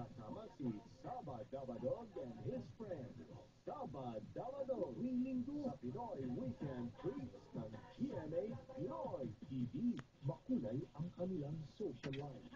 Kasama si Saba Dabadog and his friend, Saba Dabadog. Tuwing linggo sa Pinoy Weekend Treats ng GMA Pinoy TV. Makulay ang kanilang social life.